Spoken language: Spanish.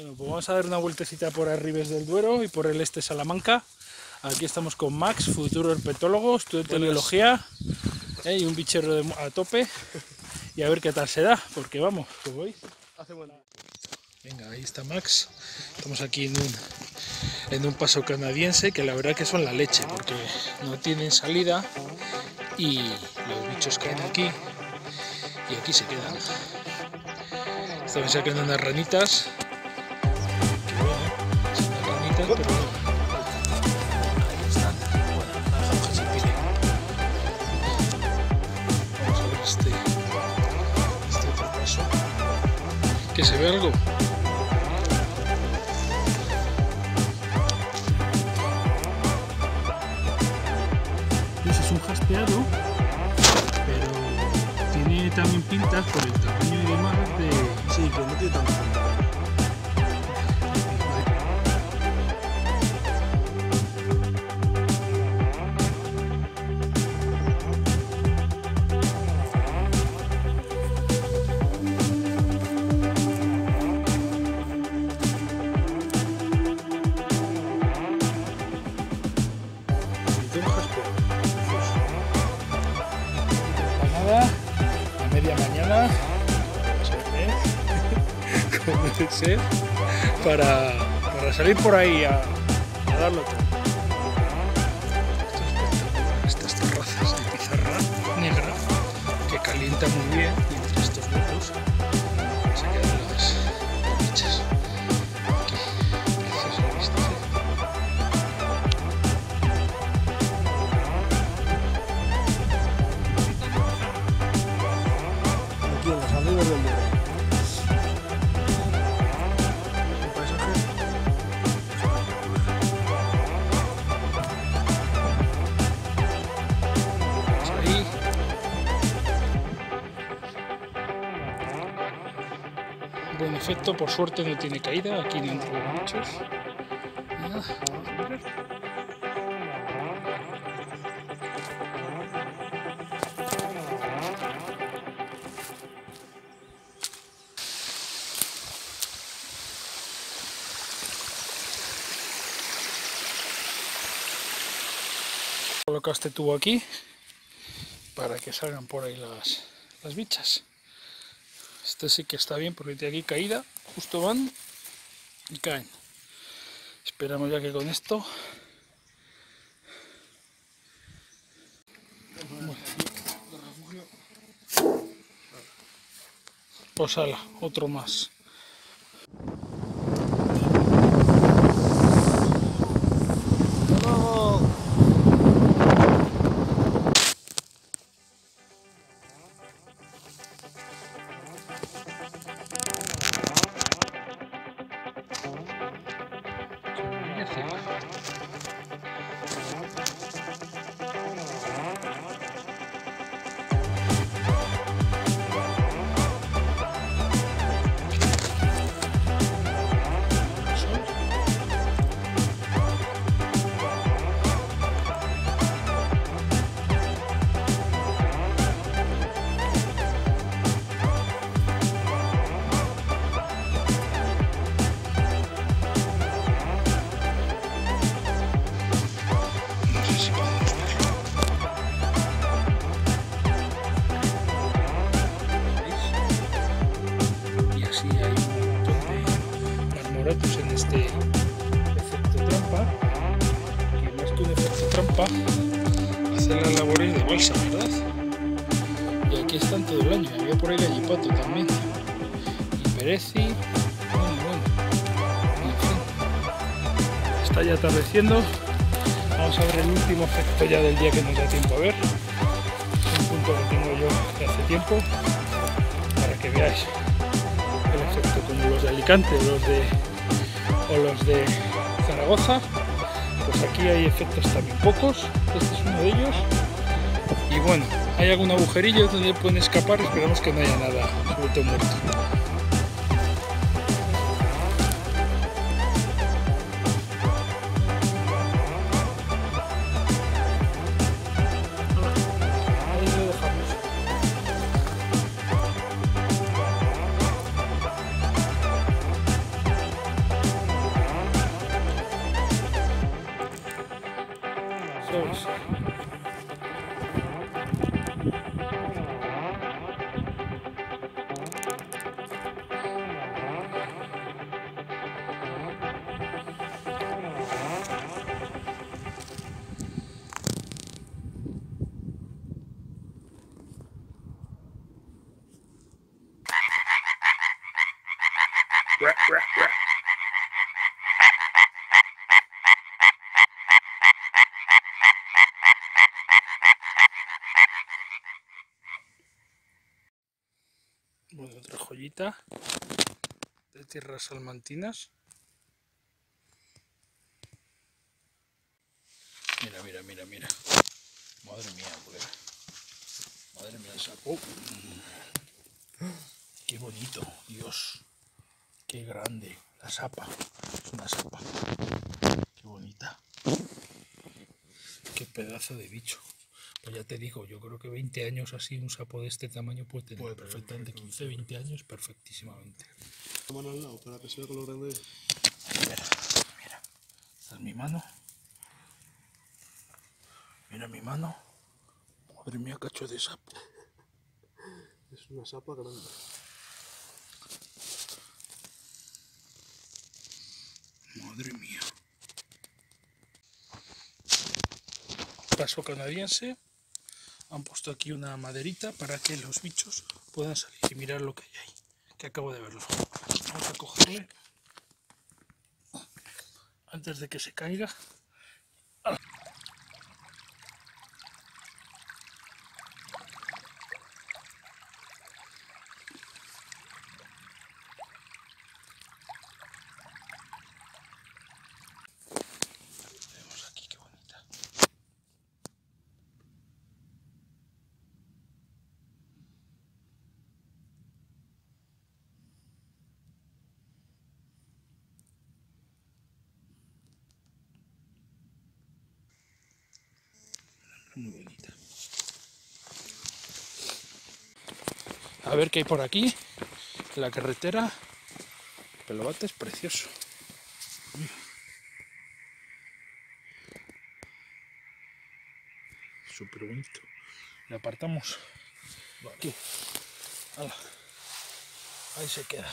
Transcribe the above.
Bueno, pues vamos a dar una vueltecita por Arribes del Duero y por el este Salamanca. Aquí estamos con Max, futuro herpetólogo, estudio de teleología ¿eh? y un bichero de- a tope. Y a ver qué tal se da, porque vamos, como veis. Venga, ahí está Max. Estamos aquí en un, en un paso canadiense que la verdad que son la leche, porque no tienen salida y los bichos caen aquí y aquí se quedan. Estamos sacando unas ranitas. Este, este otro paso. ¿Que se ve algo? Ese es un jaspeado, pero tiene también pintas por el tamaño y demás de, Sí, que no tiene tanto punto. Media mañana, para, para salir por ahí a, a darlo todo. Esto es espectacular, estas terrazas de pizarra. Negra que calienta muy Buen efecto, por suerte no tiene caída, aquí no entran los bichos. Nada, vamos a ver. Coloca este tubo aquí para que salgan por ahí las, las bichas. Este sí que está bien porque tiene aquí caída, justo van y caen. Esperamos ya que con esto pues ala, otro más. No este efecto trampa. Que más que un efecto trampa, hace las labores de balsa, ¿verdad? Y aquí están todo el año. Había por ahí gallipato también. Y pereci. Bueno, bueno. En fin. Está ya atardeciendo. Vamos a ver el último efecto ya del día que nos da tiempo a ver. Es un punto que tengo yo de hace tiempo para que veáis el efecto como los de Alicante los de, o los de Zaragoza. Pues aquí hay efectos también pocos. Este es uno de ellos. Y bueno, hay algún agujerillo donde pueden escapar. Esperamos que no haya nada, todo muerto. Bueno, otra joyita de tierras salmantinas. Mira, mira, mira, mira. Madre mía. Madre mía, el sapo. Oh. Qué bonito, Dios. Qué grande. La sapa. Es una sapa. Qué bonita. Qué pedazo de bicho. Pues ya te digo, yo creo que 20 años así, un sapo de este tamaño puede tener Puede perfectamente 15, 20 años perfectísimamente. Mano al lado para que se vea con lo grande. Espera, mira. Esta es mi mano. Mira mi mano. Madre mía, cacho de sapo. Es una sapa grande. Madre mía. Paso canadiense. Han puesto aquí una maderita para que los bichos puedan salir y mirar lo que hay ahí. Que acabo de verlo. Vamos a cogerle. Antes de que se caiga. Muy bonita. A ver qué hay por aquí. La carretera. Pelobate es precioso. Súper bonito. Le apartamos. Aquí. Ahí se queda.